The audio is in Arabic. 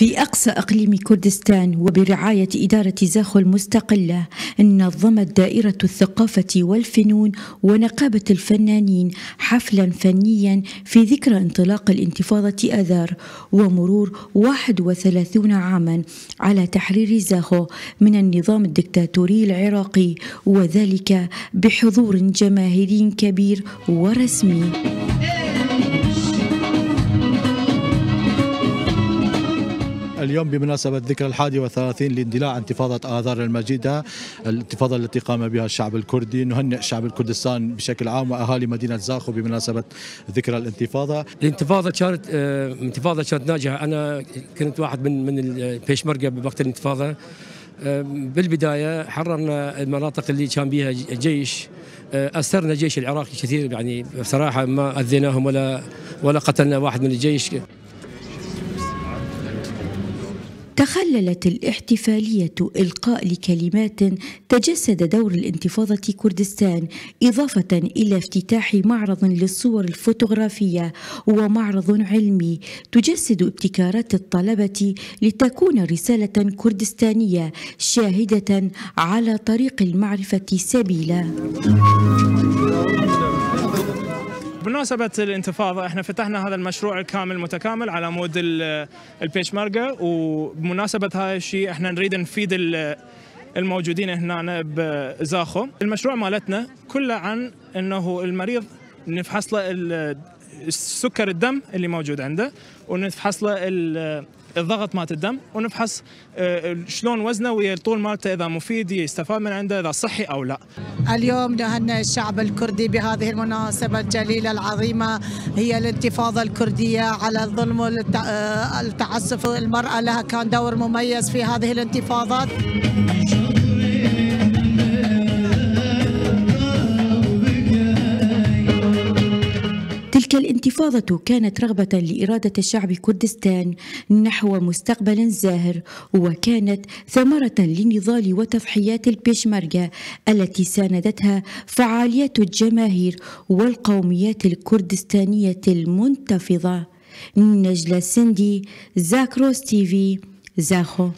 في أقصى أقليم كردستان وبرعاية إدارة زاخو المستقلة نظمت دائرة الثقافة والفنون ونقابة الفنانين حفلا فنيا في ذكرى انطلاق الانتفاضة آذار ومرور 31 عاما على تحرير زاخو من النظام الدكتاتوري العراقي وذلك بحضور جماهيري كبير ورسمي. اليوم بمناسبة ذكرى الحادي والثلاثين لاندلاع انتفاضة آذار المجيدة الانتفاضة التي قام بها الشعب الكردي نهنئ شعب الكردستان بشكل عام وأهالي مدينة زاخو بمناسبة ذكرى الانتفاضة. الانتفاضة كانت آه، انتفاضة كانت ناجحة. أنا كنت واحد من من البيشمركة بوقت الانتفاضة. آه، بالبداية حررنا المناطق اللي كان بها الجيش آه، أسرنا الجيش العراقي كثير يعني بصراحة ما أذيناهم ولا ولا قتلنا واحد من الجيش. تخللت الاحتفالية إلقاء لكلمات تجسد دور الانتفاضة كردستان إضافة إلى افتتاح معرض للصور الفوتوغرافية ومعرض علمي تجسد ابتكارات الطلبة لتكون رسالة كردستانية شاهدة على طريق المعرفة سبيلا. بمناسبة الانتفاضة إحنا فتحنا هذا المشروع الكامل المتكامل على مود البيشمركة وبمناسبة هذا الشيء إحنا نريد نفيد الموجودين هنا بزاخو المشروع مالتنا كله عن إنه المريض نفحص له السكر الدم اللي موجود عنده ونفحص له الضغط مالت الدم ونفحص آه، شلون وزنه ويا الطول مالته إذا مفيد يستفاد من عنده إذا صحي أو لا. اليوم نهنئ الشعب الكردي بهذه المناسبة الجليلة العظيمة هي الانتفاضة الكردية على الظلم والتعسف آه، المرأة لها كان دور مميز في هذه الانتفاضات. تلك الانتفاضة كانت رغبة لإرادة شعب كردستان نحو مستقبل زاهر وكانت ثمرة لنضال وتضحيات البيشمركة التي ساندتها فعاليات الجماهير والقوميات الكردستانية المنتفضة. نجلة سندي زاكروس تيفي زاخو.